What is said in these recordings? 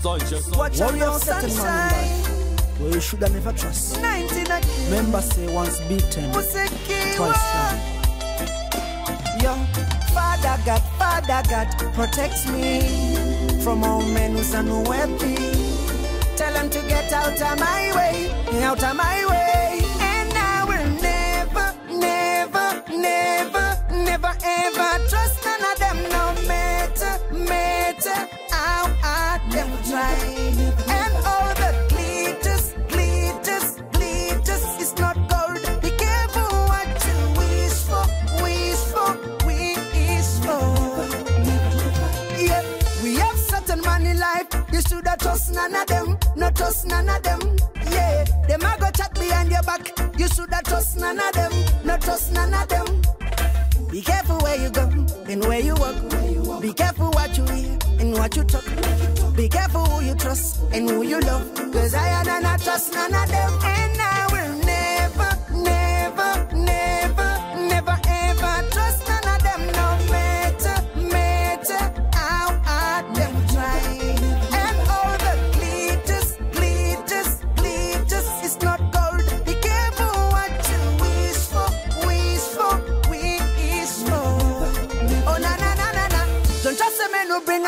Sunshine. Watch out your certain man sunshine. Where you should have never trust. 19 Remember, say once beaten, twice shy. Yo, Father God, Father God, protect me from all men who's unworthy. Tell them to get out of my way, out of my way. Life. You should have trust none of them, not trust none of them. Yeah, them a go chat behind your back. You should have trust none of them, not trust none of them. Be careful where you go and where you walk. Be careful what you hear and what you talk. Be careful who you trust and who you love. Cause I and I trust none of them. And I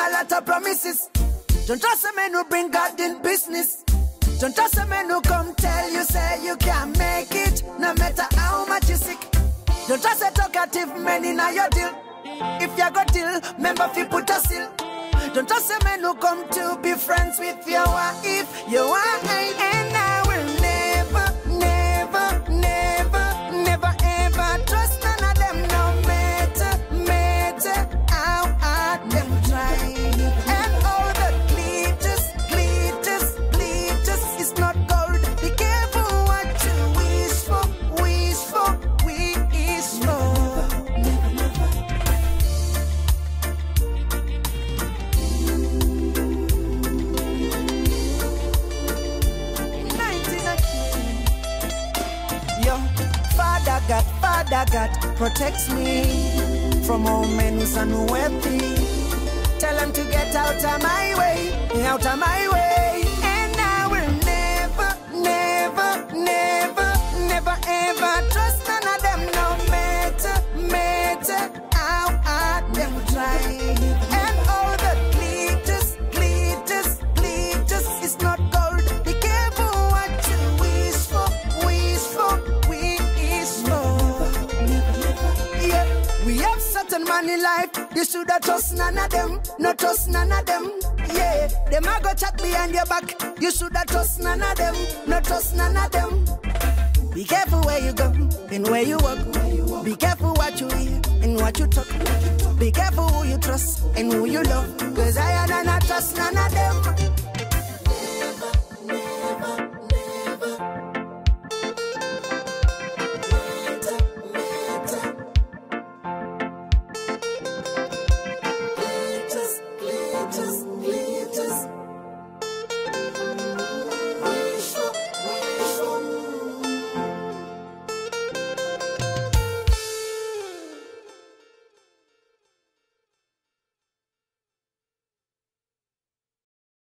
a lot of promises. Don't trust a man who bring God in business. Don't trust a man who come tell you say you can't make it, no matter how much you sick. Don't trust a talkative man in a your deal. If you go deal, remember if you put a seal. Don't trust a man who come to be friends with your wife. Your wife and I Father God, Father God, protect me from all men who's unworthy. Tell them to get out of my way, out of my way. Certain money life. You should have trust none of them, no trust none of them. Yeah, them a go chat behind your back. You should have trust none of them, no trust none of them. Be careful where you go and where you walk. Be careful what you hear and what you talk. Be careful who you trust and who you love. Cause I and I trust none of them.